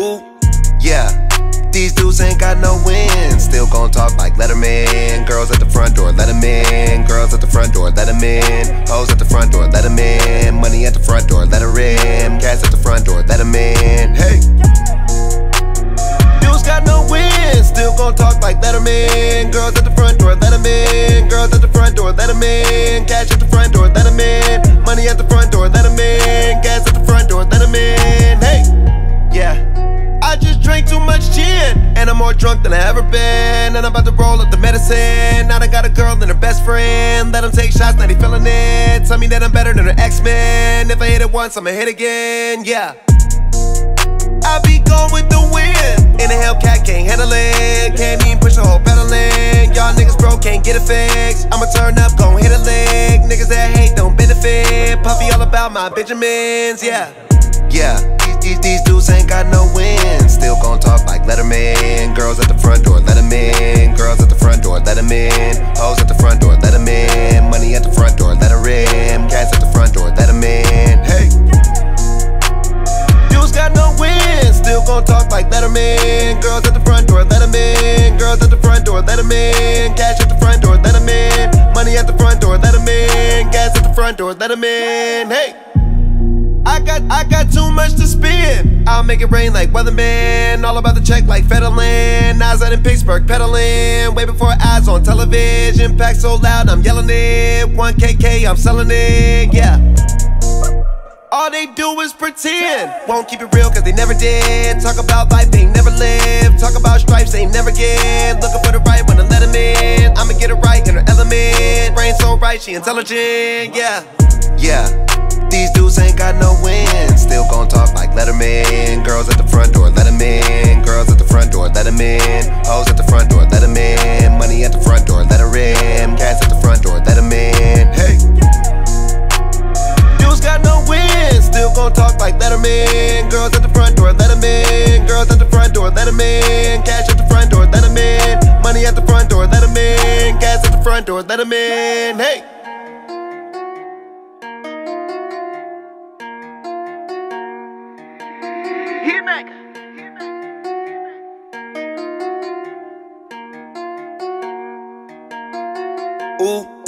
Ooh, yeah. These dudes ain't got no wins. Still gon' talk like Letterman. Girls at the front door, let them in. Girls at the front door, let them in. Hoes at the front door, let them in. Money at the front door, let her in. Gas at the front door, let them in. Hey. Dudes got no wins. Still gon' talk like Letterman. Girls at the front door, let in. Girls at the front door, I'm more drunk than I ever been. And I'm about to roll up the medicine. Now I got a girl and her best friend. Let them take shots, now they feeling it. Tell me that I'm better than her X-Men. If I hit it once, I'ma hit again. Yeah. I be going with the wind. In a Hellcat, can't handle it. Can't even push the whole pedaling. Y'all niggas broke, can't get a fix. I'ma turn up, gon' hit a lick. Niggas that hate don't benefit. Puffy all about my Benjamins, yeah. Yeah, these, these, these dudes ain't got no wins. Still gon' talk like Letterman. Girls at the front door, let them in. Girls at the front door, let them in. Hoes at the front door, let them in. Money at the front door, let her in. Gas at the front door, let them in. Hey. Dudes got no wins. Still gon' talk like Letterman. Girls at the front door, let them in. Girls at the front door, let them in. Cash at the front door, let them in. Money at the front door, let them in. Gas at the front door, let them in. Hey. I got, I got too much. I'll make it rain like weatherman. All about the check like Federland. Nas out in Pittsburgh pedaling. Way before ads on television. Pack so loud, I'm yelling it. 1KK, I'm selling it. Yeah. All they do is pretend. Won't keep it real cause they never did. Talk about life they never lived. Talk about stripes they never get. Looking for the right one I let them in. I'ma get it right in her element. Brain so right, she intelligent. Yeah. Yeah. These dudes ain't got no wins. Still gon' talk them in. Hoes at the front door, let them in. Money at the front door, let her in. Gas at the front door, let them in. Hey. Dudes got no wins. Still gon' talk like Letterman. Girls at the front door, let them in. Girls at the front door, let them in. Cash at the front door, let them in. Money at the front door, let them in. Gas at the front door, let them in. Hey. Hitmaker. Ooh.